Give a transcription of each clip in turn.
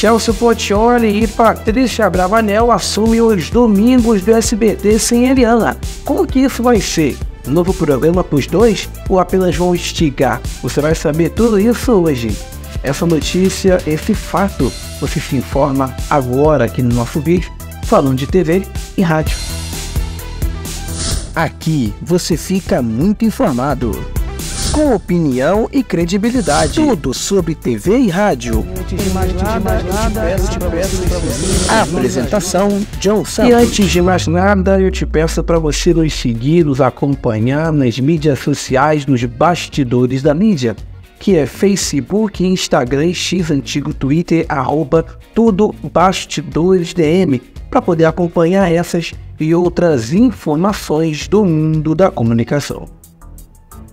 Chelsea Portioli e Patrícia Bravanel assumem os domingos do SBT sem Eliana. Como que isso vai ser? Novo programa para os dois ou apenas vão esticar? Você vai saber tudo isso hoje. Essa notícia, esse fato, você se informa agora aqui no nosso vídeo, falando de TV e rádio. Aqui você fica muito informado. Com opinião e credibilidade. Tudo sobre TV e rádio. Apresentação: John Santos. E antes de mais nada, eu te peço para você nos seguir, nos acompanhar nas mídias sociais, nos bastidores da mídia, que é Facebook, Instagram, X antigo Twitter, arroba tudo bastidores DM, para poder acompanhar essas e outras informações do mundo da comunicação.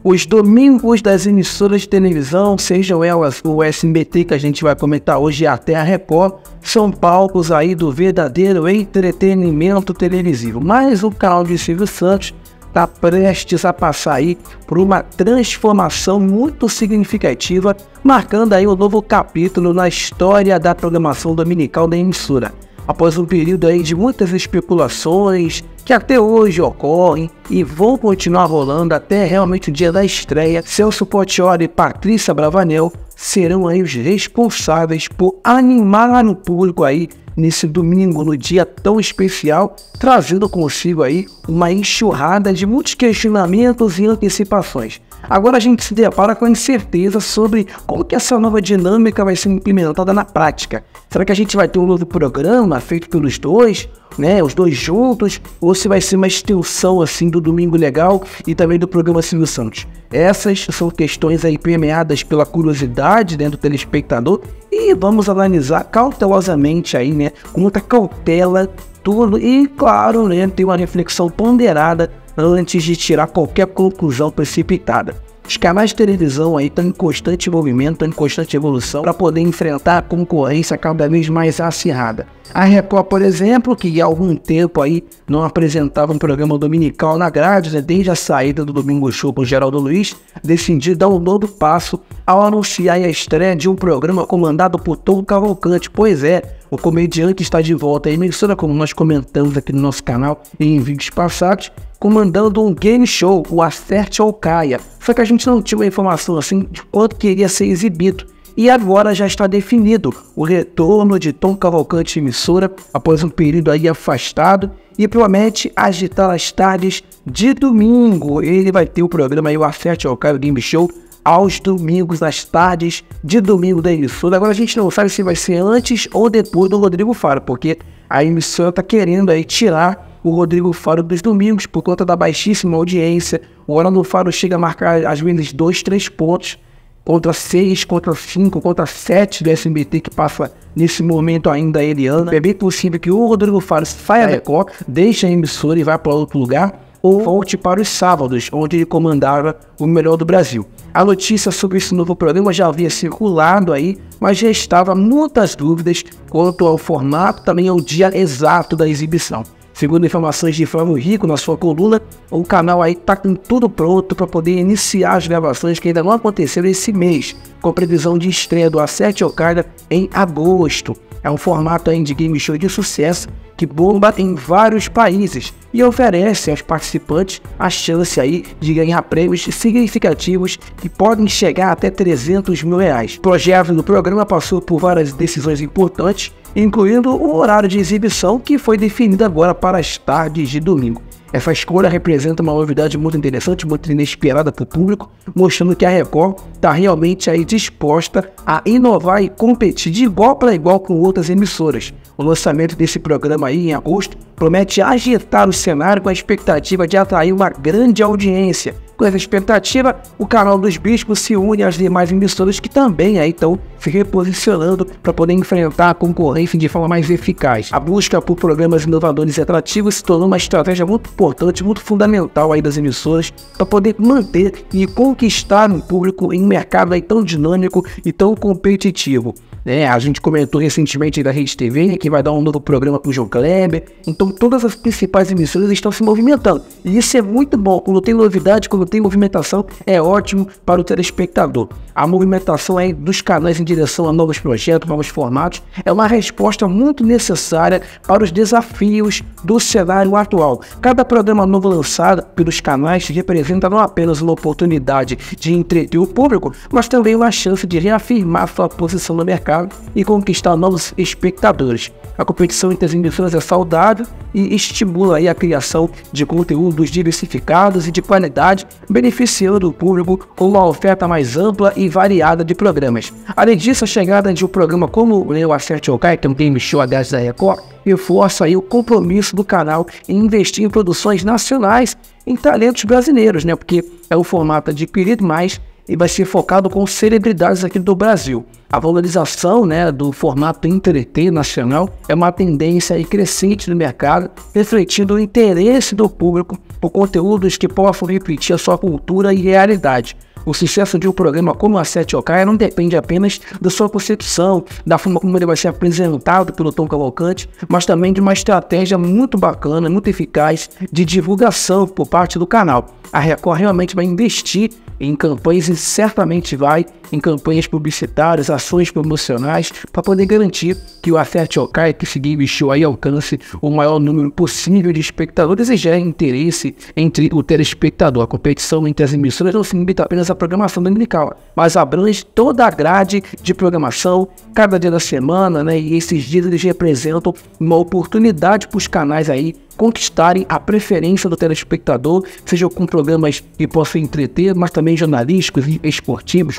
Os domingos das emissoras de televisão, sejam elas o SBT que a gente vai comentar hoje até a Record, são palcos aí do verdadeiro entretenimento televisivo. Mas o canal de Silvio Santos está prestes a passar aí por uma transformação muito significativa, marcando aí um novo capítulo na história da programação dominical da emissora após um período aí de muitas especulações que até hoje ocorrem e vão continuar rolando até realmente o dia da estreia, Celso Portioli e Patrícia Bravanel serão aí os responsáveis por animar no público aí nesse domingo, no dia tão especial, trazendo consigo aí uma enxurrada de muitos questionamentos e antecipações. Agora a gente se depara com a incerteza sobre como que essa nova dinâmica vai ser implementada na prática. Será que a gente vai ter um novo programa feito pelos dois, né, os dois juntos, ou se vai ser uma extensão assim do Domingo Legal e também do programa Silvio Santos? Essas são questões aí permeadas pela curiosidade dentro do telespectador e vamos analisar cautelosamente aí, né, com muita cautela tudo e claro, né, ter uma reflexão ponderada antes de tirar qualquer conclusão precipitada. Os canais de televisão aí estão em constante movimento, estão em constante evolução para poder enfrentar a concorrência cada vez mais acirrada. A Record, por exemplo, que há algum tempo aí não apresentava um programa dominical na grade, né, desde a saída do Domingo Show com Geraldo Luiz, decidiu dar um novo passo ao anunciar a estreia de um programa comandado por Tom Cavalcante. Pois é, o comediante está de volta à emissora, como nós comentamos aqui no nosso canal em vídeos passados, comandando um game show, o Acerte ou Caia. Só que a gente não tinha uma informação assim de quanto queria ser exibido. E agora já está definido o retorno de Tom Cavalcante emissora após um período aí afastado e promete agitar as tardes de domingo. Ele vai ter o programa aí, o Acerte ou Caia Game Show aos domingos, nas tardes de domingo da emissora. Agora a gente não sabe se vai ser antes ou depois do Rodrigo Faro, porque a emissora está querendo aí tirar o Rodrigo Faro dos domingos por conta da baixíssima audiência. O Hora do Faro chega a marcar às vezes dois, três pontos contra seis, contra cinco, contra sete do SBT que passa nesse momento ainda a Eliana. É bem possível que o Rodrigo Faro saia da Copa, deixe a emissora e vá para outro lugar ou volte para os sábados, onde ele comandava o melhor do Brasil. A notícia sobre esse novo programa já havia circulado aí, mas já estava muitas dúvidas quanto ao formato, também ao dia exato da exibição. Segundo informações de Flávio Rico na sua coluna, o canal aí está com tudo pronto para poder iniciar as gravações que ainda não aconteceram esse mês, com previsão de estreia do A7 Okada em agosto. É um formato aí de game show de sucesso que bomba em vários países e oferece aos participantes a chance aí de ganhar prêmios significativos que podem chegar até 300 mil reais. O projeto do programa passou por várias decisões importantes, incluindo o horário de exibição que foi definido agora para as tardes de domingo. Essa escolha representa uma novidade muito interessante, muito inesperada para o público, mostrando que a Record está realmente aí disposta a inovar e competir de igual para igual com outras emissoras. O lançamento desse programa aí em agosto promete agitar o cenário com a expectativa de atrair uma grande audiência. Com essa expectativa, o canal dos bispos se une às demais emissoras que também estão se reposicionando para poder enfrentar a concorrência de forma mais eficaz. A busca por programas inovadores e atrativos se tornou uma estratégia muito importante, muito fundamental aí das emissoras para poder manter e conquistar um público em um mercado aí tão dinâmico e tão competitivo. Né? A gente comentou recentemente da Rede TV que vai dar um novo programa para o João Kleber. Então todas as principais emissoras estão se movimentando. E isso é muito bom. Quando tem novidade, quando tem movimentação, é ótimo para o telespectador. A movimentação aí dos canais em direção a novos projetos, novos formatos, é uma resposta muito necessária para os desafios do cenário atual. Cada programa novo lançado pelos canais representa não apenas uma oportunidade de entreter o público, mas também uma chance de reafirmar sua posição no mercado e conquistar novos espectadores. A competição entre as emissoras é saudável e estimula a criação de conteúdos diversificados e de qualidade, beneficiando o público com uma oferta mais ampla e variada de programas. Além disso, a chegada de um programa como o Acerte OK, que é um game show 10 da Record, reforça aí o compromisso do canal em investir em produções nacionais em talentos brasileiros, né? Porque é um formato adquirido mais e vai ser focado com celebridades aqui do Brasil. A valorização né, do formato entreter nacional é uma tendência crescente no mercado, refletindo o interesse do público por conteúdos que possam refletir a sua cultura e realidade. O sucesso de um programa como a 7 OK não depende apenas da sua concepção, da forma como ele vai ser apresentado pelo Tom Cavalcante, mas também de uma estratégia muito bacana, muito eficaz de divulgação por parte do canal. A Record realmente vai investir em campanhas e certamente vai em campanhas publicitárias, ações promocionais, para poder garantir que o Acerte OK, que esse game show aí alcance o maior número possível de espectadores e gere interesse entre o telespectador. A competição entre as emissoras não se limita apenas à programação dominical, mas abrange toda a grade de programação, cada dia da semana, né? E esses dias eles representam uma oportunidade para os canais aí conquistarem a preferência do telespectador, seja com programas que possam entreter, mas também jornalísticos, esportivos,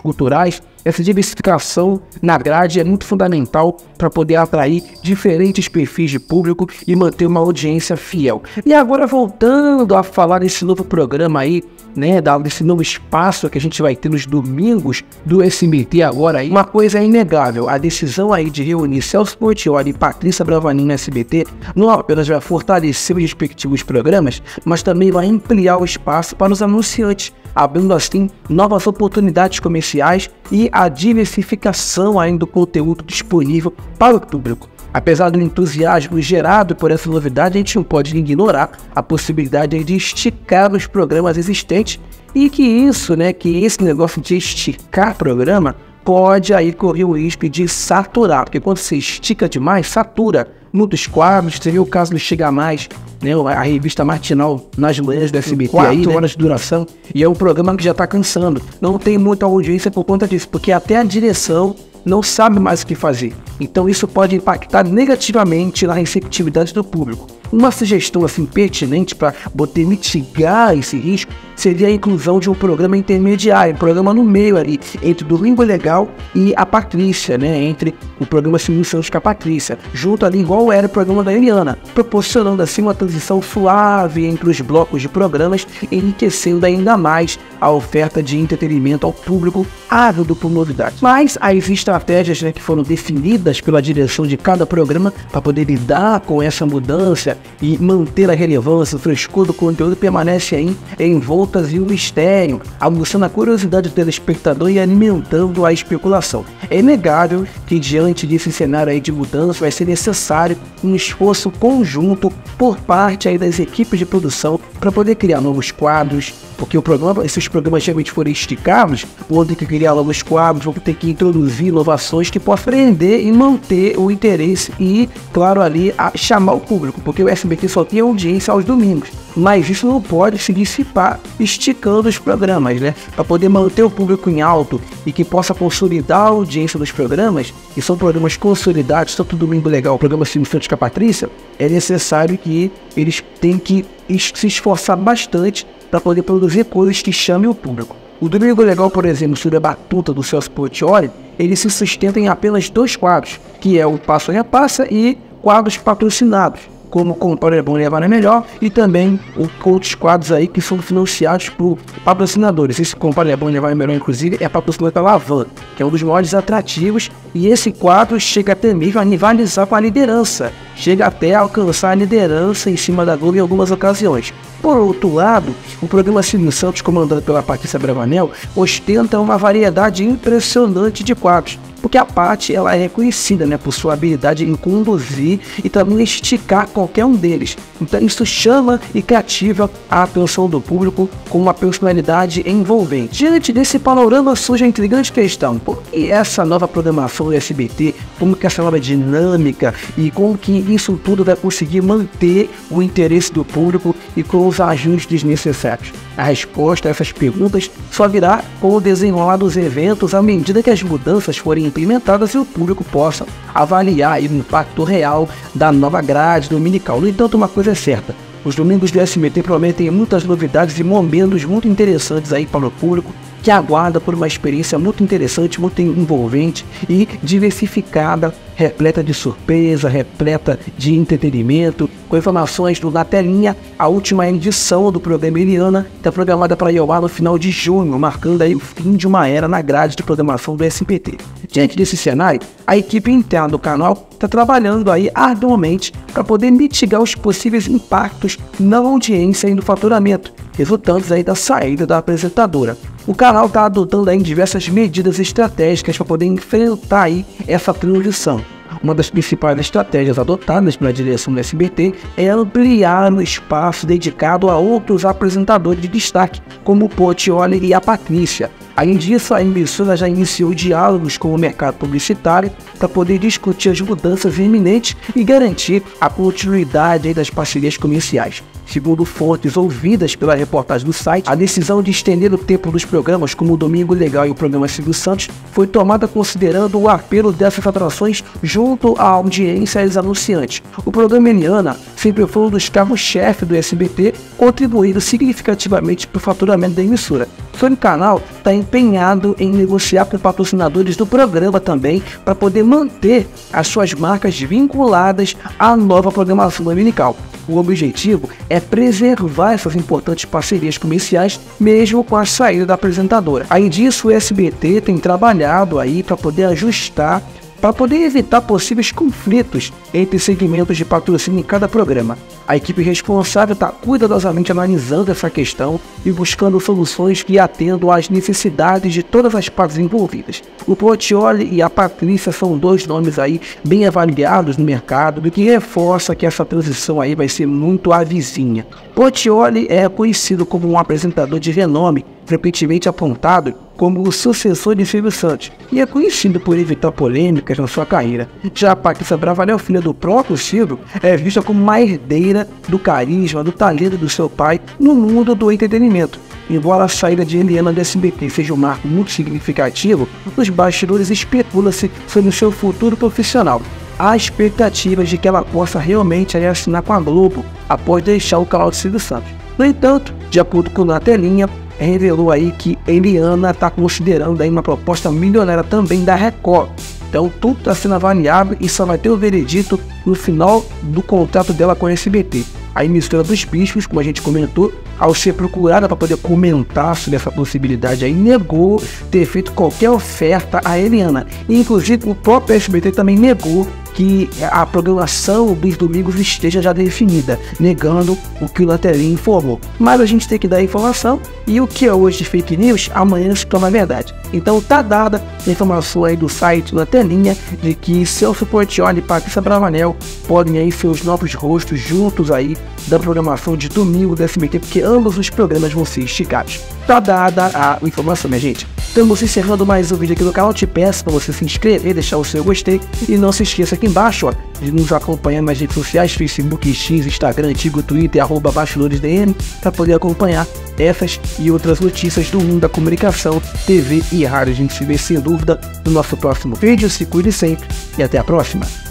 Essa diversificação na grade é muito fundamental para poder atrair diferentes perfis de público e manter uma audiência fiel. E agora voltando a falar desse novo programa aí, né, desse novo espaço que a gente vai ter nos domingos do SBT agora aí, uma coisa é inegável, a decisão aí de reunir Celso Portioli e Patrícia Bravanin no SBT não apenas vai fortalecer os respectivos programas, mas também vai ampliar o espaço para os anunciantes, abrindo assim novas oportunidades comerciais e a diversificação ainda do conteúdo disponível para o público. Apesar do entusiasmo gerado por essa novidade, a gente não pode ignorar a possibilidade de esticar os programas existentes e que isso, né, que esse negócio de esticar programa pode aí correr o risco de saturar, porque quando você estica demais, satura muitos quadros, seria o caso de chegar mais, né, a revista matinal nas manhãs do SBT quatro aí, né? horas de duração, e é um programa que já está cansando. Não tem muita audiência por conta disso, porque até a direção não sabe mais o que fazer. Então isso pode impactar negativamente na receptividade do público. Uma sugestão assim pertinente para poder mitigar esse risco seria a inclusão de um programa intermediário, um programa no meio ali, entre o Domingo Legal e a Patrícia, né? Entre o programa Silvio Santos com a Patrícia, junto ali igual era o programa da Eliana, proporcionando assim uma transição suave entre os blocos de programas, enriquecendo ainda mais a oferta de entretenimento ao público ávido por novidades. Mas as estratégias né, que foram definidas pela direção de cada programa para poder lidar com essa mudança e manter a relevância, o frescor do conteúdo permanece aí em volta voltas e o mistério, aguçando a curiosidade do telespectador e alimentando a especulação. É inegável que diante desse cenário aí de mudança vai ser necessário um esforço conjunto por parte aí das equipes de produção para poder criar novos quadros, porque o programa, esses programas realmente forem esticados, vão ter que criar novos quadros, vão ter que introduzir inovações que possam prender e manter o interesse e, claro, ali chamar o público, porque o SBT só tem audiência aos domingos. Mas isso não pode se dissipar esticando os programas, né? Para poder manter o público em alto e que possa consolidar a audiência dos programas, que são programas consolidados, tanto Domingo Legal, o programa Silvio Santos com a Patrícia, é necessário que eles tenham que se esforçar bastante para poder produzir coisas que chamem o público. O Domingo Legal, por exemplo, sobre a batuta do Celso Portioli, ele se sustenta em apenas dois quadros, que é o Passo a Passa e quadros patrocinados como Comprar é Bom Levar é Melhor e também outros quadros aí que são financiados por patrocinadores. Esse Comprar é Bom Levar é Melhor, inclusive, é patrocinado pela Avan, que é um dos maiores atrativos e esse quadro chega até mesmo a rivalizar com a liderança, chega até a alcançar a liderança em cima da Globo em algumas ocasiões. Por outro lado, o programa Silvio Santos, comandado pela Patrícia Bravanel, ostenta uma variedade impressionante de quadros, porque a Paty ela é reconhecida né, por sua habilidade em conduzir e também esticar qualquer um deles. Então isso chama e cativa a atenção do público com uma personalidade envolvente. Diante desse panorama surge a intrigante questão, por que essa nova programação do SBT, como que essa nova dinâmica e como que isso tudo vai conseguir manter o interesse do público e com os ajustes necessários? A resposta a essas perguntas só virá com o desenrolar dos eventos à medida que as mudanças forem implementadas e o público possa avaliar o impacto real da nova grade dominical. No entanto, uma coisa é certa, os domingos do SBT prometem muitas novidades e momentos muito interessantes aí para o público que aguarda por uma experiência muito interessante, muito envolvente e diversificada, repleta de surpresa, repleta de entretenimento, com informações do Na Telinha, a última edição do programa Eliana, está programada para ar no final de junho, marcando aí o fim de uma era na grade de programação do SBT. Diante desse cenário, a equipe interna do canal está trabalhando aí arduamente para poder mitigar os possíveis impactos na audiência e no faturamento, resultantes aí da saída da apresentadora. O canal está adotando aí diversas medidas estratégicas para poder enfrentar aí essa transição. Uma das principais estratégias adotadas pela direção do SBT é ampliar o espaço dedicado a outros apresentadores de destaque, como o Potioli e a Patrícia. Além disso, a emissora já iniciou diálogos com o mercado publicitário para poder discutir as mudanças iminentes e garantir a continuidade das parcerias comerciais. Segundo fontes ouvidas pela reportagem do site, a decisão de estender o tempo dos programas, como o Domingo Legal e o programa Silvio Santos, foi tomada considerando o apelo dessas atrações junto à audiência e aos anunciantes. O programa Eliana sempre foi um dos carros-chefe do SBT, contribuindo significativamente para o faturamento da emissora. O canal está empenhado em negociar com patrocinadores do programa também para poder manter as suas marcas vinculadas à nova programação dominical. O objetivo é preservar essas importantes parcerias comerciais, mesmo com a saída da apresentadora. Além disso, o SBT tem trabalhado aí para poder ajustar para poder evitar possíveis conflitos entre segmentos de patrocínio em cada programa. A equipe responsável está cuidadosamente analisando essa questão e buscando soluções que atendam às necessidades de todas as partes envolvidas. O Portioli e a Patrícia são dois nomes aí bem avaliados no mercado, o que reforça que essa transição aí vai ser muito a vizinha. Portioli é conhecido como um apresentador de renome, frequentemente apontado como o sucessor de Silvio Santos e é conhecido por evitar polêmicas na sua carreira. Já a Patrícia Bravanel, filha do próprio Silvio, é vista como uma herdeira do carisma, do talento do seu pai no mundo do entretenimento. Embora a saída de Eliana do SBT seja um marco muito significativo, nos bastidores especula-se sobre o seu futuro profissional. Há expectativas de que ela possa realmente assinar com a Globo após deixar o canal de Silvio Santos. No entanto, de acordo com a telinha, revelou aí que Eliana está considerando aí uma proposta milionária também da Record. Então tudo está sendo avaliado e só vai ter o veredito no final do contrato dela com a SBT. A emissora dos bichos, como a gente comentou, ao ser procurada para poder comentar sobre essa possibilidade aí, negou ter feito qualquer oferta a Eliana. E, inclusive o próprio SBT também negou que a programação dos domingos esteja já definida, negando o que o Lanterninha informou. Mas a gente tem que dar informação e o que é hoje fake news, amanhã se torna verdade. Então tá dada a informação aí do site Lanterninha de que Celso Portioli e Patrícia Bravanel podem aí ser os novos rostos juntos aí da programação de domingo do SBT, porque ambos os programas vão ser esticados. Tá dada a informação, minha gente. Estamos encerrando mais um vídeo aqui no canal. Te peço para você se inscrever, deixar o seu gostei e não se esqueça aqui embaixo ó, de nos acompanhar nas redes sociais, Facebook, X, Instagram, antigo Twitter, arroba BastidoresDM, para poder acompanhar essas e outras notícias do mundo da comunicação, TV e rádio. A gente se vê sem dúvida no nosso próximo vídeo. Se cuide sempre e até a próxima.